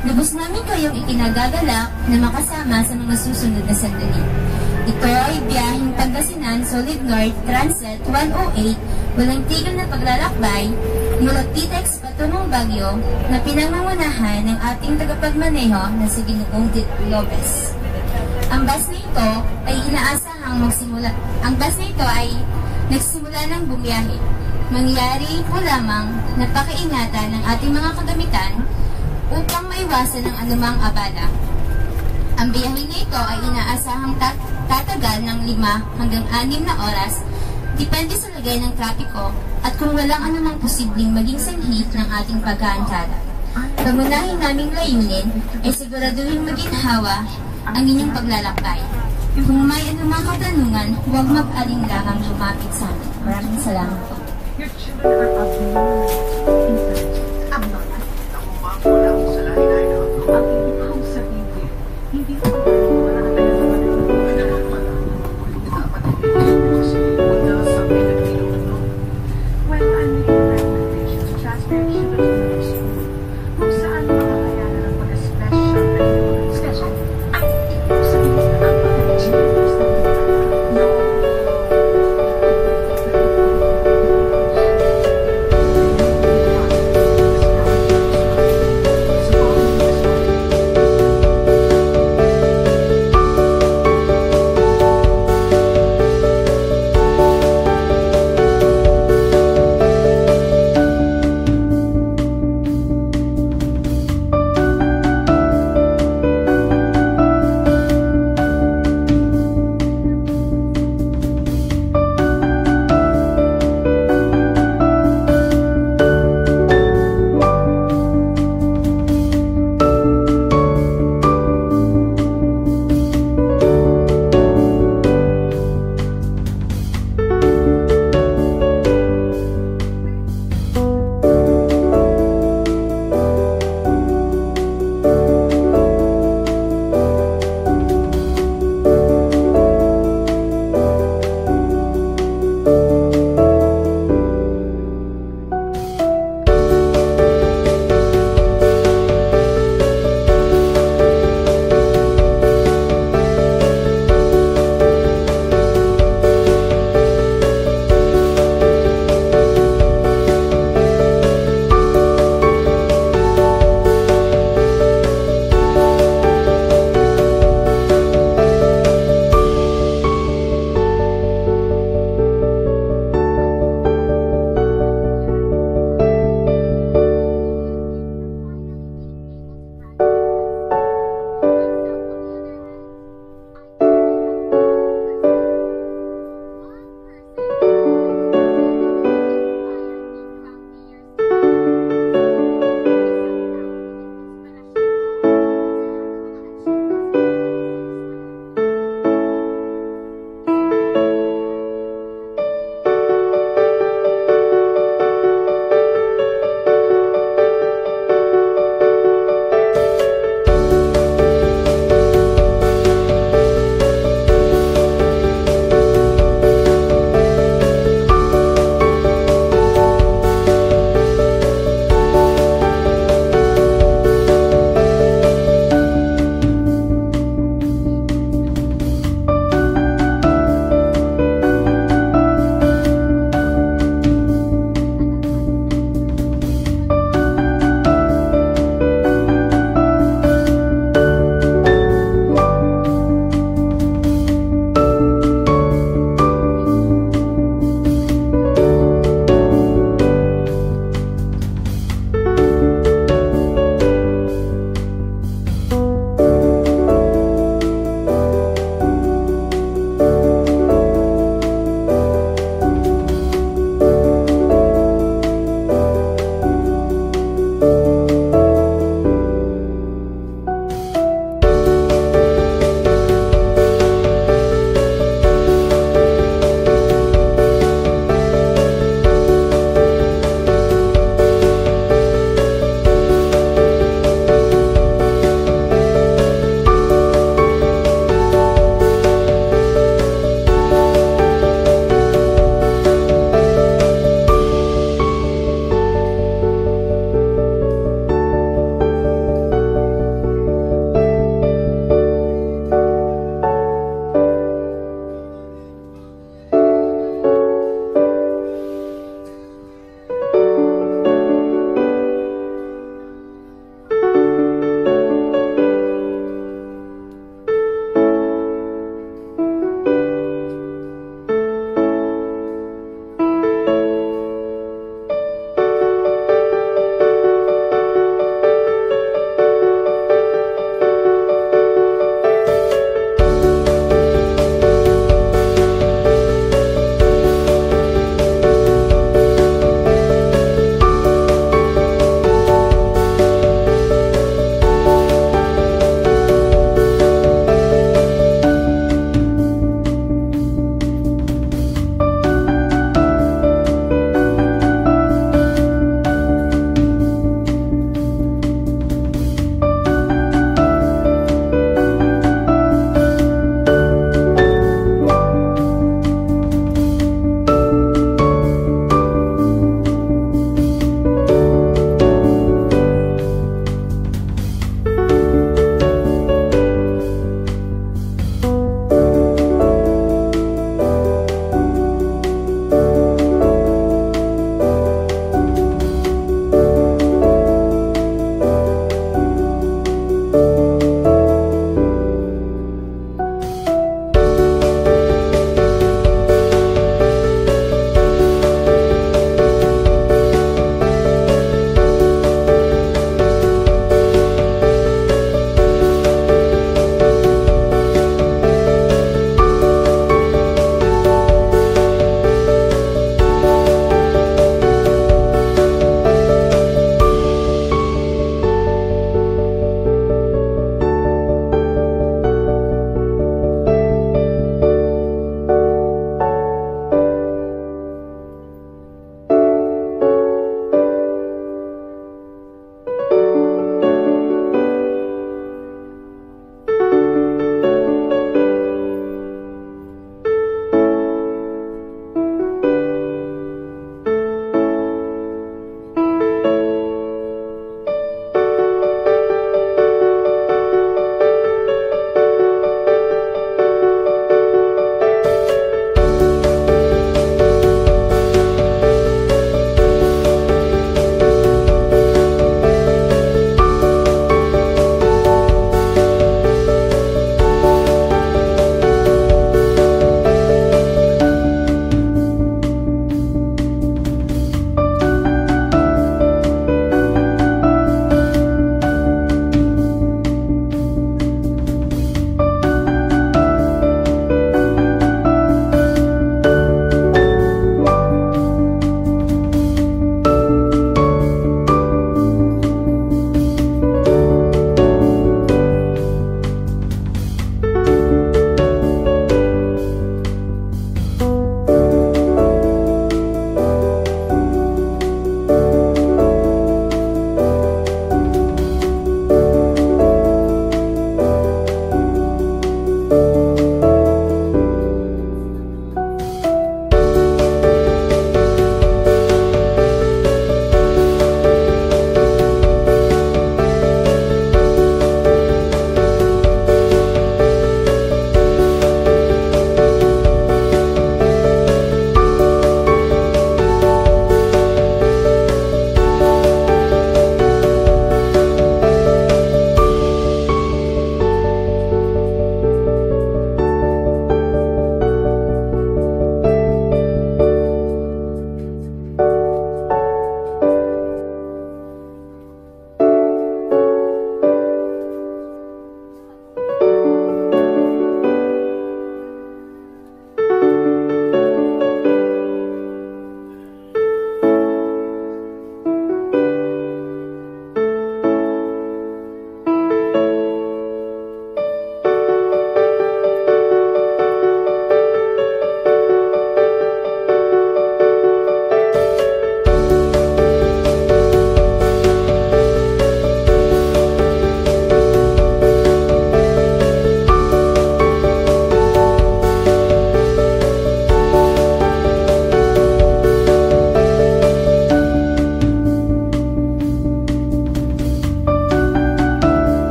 Lubos namin kayong ikinagagalak na makasama sa mga susunod na sandali. Ito ay biyaheng Pangasinan Solid North Transit 108, walang tigil na paglalakbay, mula Pitex patungong Bagyo na pinangangunahan ng ating tagapagmaneho na si Ginoong Dit Lopez. Ang bus na ito ay inaasahang magsimula. Ang bus na ito ay nagsimula ng bumiyahe. Mangyari po lamang na pakiingatan ng ating mga kagamitan upang maiwasan ang anumang abala. Ang biyahe na ito ay inaasahang tat tatagal ng 5 hanggang 6 na oras depende sa lagay ng trapiko at kung walang anumang posibleng maging sanhi ng ating pag-aantala. Pamunahin naming layunin ay siguraduhin maginhawa ang inyong paglalakbay. Kung may anumang katanungan, huwag mag-alinlangang lumapit sa amin. Maraming salamat po. Your children are abnormal. Abnormal. 帮。